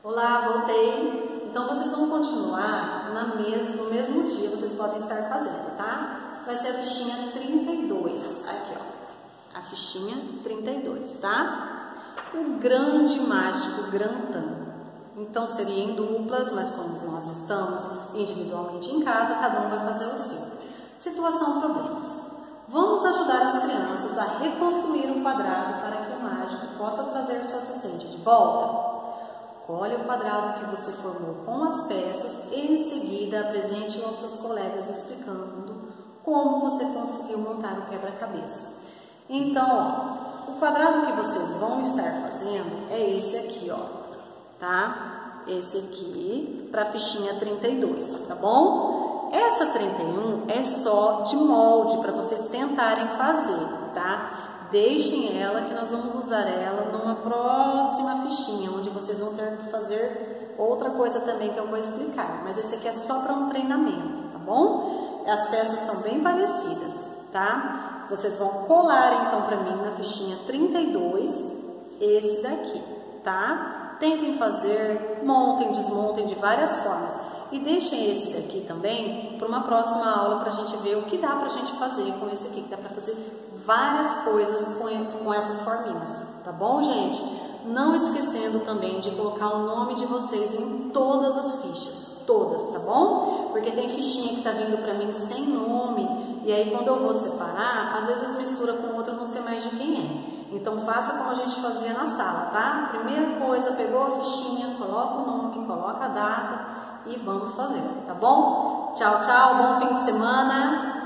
Olá, voltei. Então vocês vão continuar na mes no mesmo dia, vocês podem estar fazendo, tá? Vai ser a fichinha 32. Aqui, ó. A fichinha 32, tá? O grande mágico Grantan. Então seria em duplas, mas como nós estamos individualmente em casa, cada um vai fazer o seu. Situação problemas. Vamos ajudar as crianças a reconstruir um quadrado para que o mágico possa trazer seu assistente de volta. Colhe o quadrado que você formou com as peças e em seguida apresente aos seus colegas explicando como você conseguiu montar o quebra-cabeça. Então, ó, o quadrado que vocês vão estar fazendo é esse aqui, ó, tá? Esse aqui para a fichinha 32, tá bom? Essa 31 é só de molde para vocês tentarem fazer, tá? Deixem ela que nós vamos usar ela numa próxima fichinha, onde vocês vão ter que fazer outra coisa também que eu vou explicar. Mas esse aqui é só para um treinamento, tá bom? As peças são bem parecidas, tá? Vocês vão colar então para mim na fichinha 32 esse daqui, tá? Tentem fazer, montem, desmontem de várias formas. E deixem esse daqui também para uma próxima aula para a gente ver o que dá para a gente fazer com esse aqui, que dá para fazer várias coisas com, com essas forminhas, tá bom, gente? Não esquecendo também de colocar o nome de vocês em todas as fichas, todas, tá bom? Porque tem fichinha que tá vindo para mim sem nome, e aí quando eu vou separar, às vezes mistura com outra, não sei mais de quem é. Então faça como a gente fazia na sala, tá? Primeira coisa, pegou a fichinha, coloca o nome, coloca a data, e vamos fazer, tá bom? Tchau, tchau, bom fim de semana.